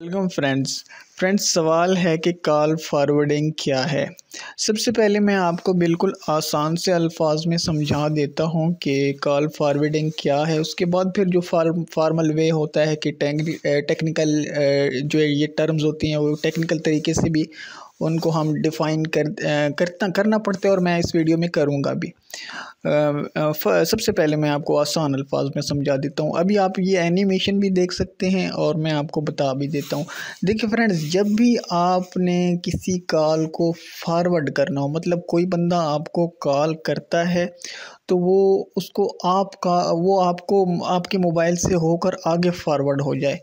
Welcome friends. Friends, सवाल है कि कॉल फॉरवर्डिंग क्या है? सबसे पहले मैं आपको बिल्कुल आसान से अल्फाज में समझा देता हूँ कि कॉल फॉरवर्डिंग क्या है। उसके बाद फिर जो फार्म फार्मल वे होता है कि टेक्निकल जो ये टर्म्स होती हैं, वो टेक्निकल तरीके से भी उनको हम डिफ़ाइन कर करता, करना पड़ता है और मैं इस वीडियो में करूँगा भी। सबसे पहले मैं आपको आसान अल्फाज में समझा देता हूँ। अभी आप ये एनिमेशन भी देख सकते हैं और मैं आपको बता भी देता हूँ। देखिए फ्रेंड्स जब भी आपने किसी कॉल को फॉरवर्ड करना हो मतलब कोई बंदा आपको कॉल करता है तो वो उसको आपका, वो आपको, आपके मोबाइल से होकर आगे फॉरवर्ड हो जाए।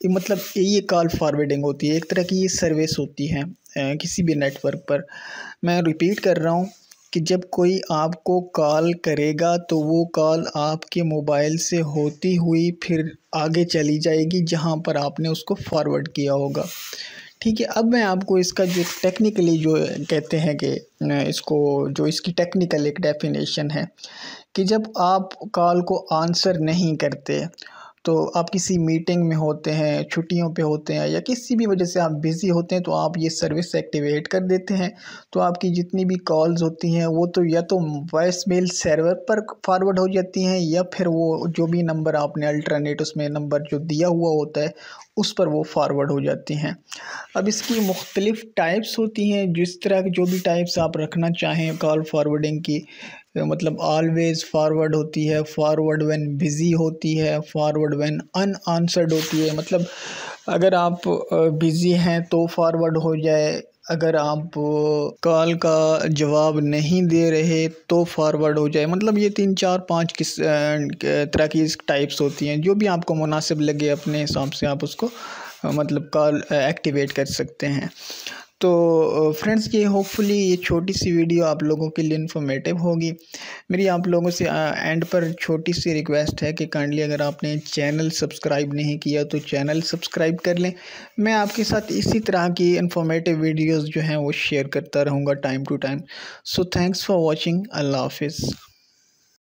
मतलब ये कॉल फॉरवर्डिंग होती है, एक तरह की ये सर्विस होती है किसी भी नेटवर्क पर। मैं रिपीट कर रहा हूँ कि जब कोई आपको कॉल करेगा तो वो कॉल आपके मोबाइल से होती हुई फिर आगे चली जाएगी, जहाँ पर आपने उसको फॉरवर्ड किया होगा। ठीक है, अब मैं आपको इसका जो टेक्निकली जो कहते हैं कि इसको जो इसकी टेक्निकल एक डेफिनेशन है कि जब आप कॉल को आंसर नहीं करते तो आप किसी मीटिंग में होते हैं, छुट्टियों पे होते हैं या किसी भी वजह से आप बिज़ी होते हैं तो आप ये सर्विस एक्टिवेट कर देते हैं। तो आपकी जितनी भी कॉल्स होती हैं, वो तो या तो वॉइस मेल सर्वर पर फॉरवर्ड हो जाती हैं या फिर वो जो भी नंबर आपने अल्टरनेट उसमें नंबर जो दिया हुआ होता है, उस पर वो फारवर्ड हो जाती हैं। अब इसकी मुख्तलिफ़ टाइप्स होती हैं, जिस तरह की जो भी टाइप्स आप रखना चाहें कॉल फॉरवर्डिंग की मतलब ऑलवेज़ फॉरवर्ड होती है फॉरवर्ड व्हेन बिज़ी होती है फॉरवर्ड व्हेन अनआंसर्ड होती है। मतलब अगर आप बिज़ी हैं तो फॉरवर्ड हो जाए, अगर आप कॉल का जवाब नहीं दे रहे तो फॉरवर्ड हो जाए। मतलब ये तीन, चार, पाँच किस तरह की टाइप्स होती हैं, जो भी आपको मुनासिब लगे अपने हिसाब से आप उसको मतलब कॉल एक्टिवेट कर सकते हैं। तो फ्रेंड्स ये होपफुली ये छोटी सी वीडियो आप लोगों के लिए इन्फॉर्मेटिव होगी। मेरी आप लोगों से एंड पर छोटी सी रिक्वेस्ट है कि काइंडली अगर आपने चैनल सब्सक्राइब नहीं किया तो चैनल सब्सक्राइब कर लें। मैं आपके साथ इसी तरह की इन्फॉर्मेटिव वीडियोस जो हैं, वो शेयर करता रहूँगा time to time so thanks for watching अल्लाह हाफिज़